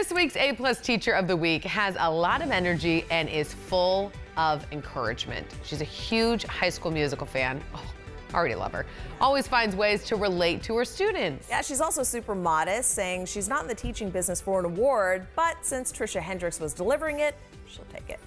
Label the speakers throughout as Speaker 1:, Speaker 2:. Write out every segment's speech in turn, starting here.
Speaker 1: This week's A Plus Teacher of the Week has a lot of energy and is full of encouragement. She's a huge high school musical fan. Oh, already love her. Always finds ways to relate to her students.
Speaker 2: Yeah, she's also super modest, saying she's not in the teaching business for an award, but since Trisha Hendricks was delivering it, she'll take it.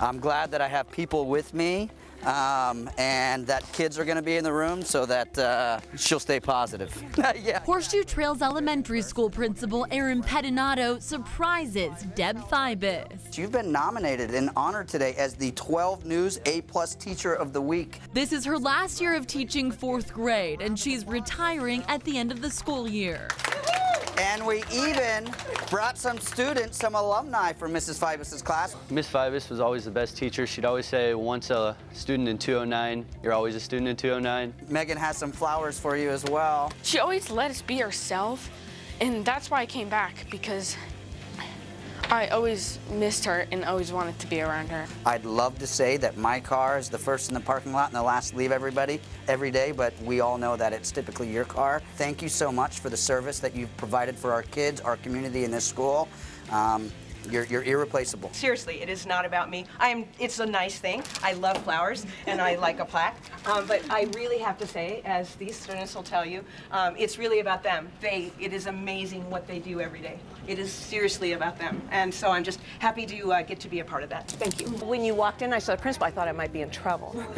Speaker 3: I'm glad that I have people with me um, and that kids are going to be in the room so that uh, she'll stay positive.
Speaker 4: yeah. Horseshoe Trails Elementary School Principal Aaron Pettinato surprises Deb Fibus.
Speaker 3: You've been nominated and honored today as the 12 News A Plus Teacher of the Week.
Speaker 4: This is her last year of teaching fourth grade, and she's retiring at the end of the school year.
Speaker 3: And we even brought some students, some alumni from Mrs. Fibus's class.
Speaker 5: Miss Fibus was always the best teacher. She'd always say, once a student in 209, you're always a student in 209.
Speaker 3: Megan has some flowers for you as well.
Speaker 6: She always let us be ourselves, and that's why I came back, because I always missed her and always wanted to be around her.
Speaker 3: I'd love to say that my car is the first in the parking lot and the last to leave everybody every day, but we all know that it's typically your car. Thank you so much for the service that you've provided for our kids, our community, and this school. Um, you're, you're, irreplaceable.
Speaker 7: Seriously, it is not about me. I am. It's a nice thing. I love flowers and I like a plaque. Um, but I really have to say, as these students will tell you, um, it's really about them. They. It is amazing what they do every day. It is seriously about them. And so I'm just happy to uh, get to be a part of that. Thank you.
Speaker 2: When you walked in, I saw the principal. I thought I might be in trouble.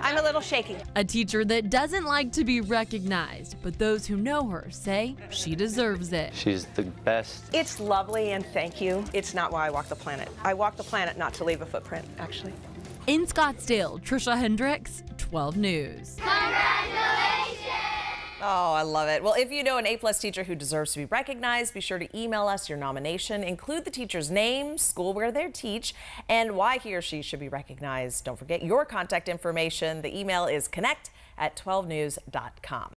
Speaker 2: I'm a little shaky.
Speaker 4: A teacher that doesn't like to be recognized, but those who know her say she deserves it.
Speaker 5: She's the best.
Speaker 2: It's lovely and thank you. It's not why I walk the planet. I walk the planet not to leave a footprint, actually.
Speaker 4: In Scottsdale, Trisha Hendricks, 12 News.
Speaker 2: Oh, I love it. Well, if you know an A-plus teacher who deserves to be recognized, be sure to email us your nomination. Include the teacher's name, school where they teach, and why he or she should be recognized. Don't forget your contact information. The email is connect at 12news.com.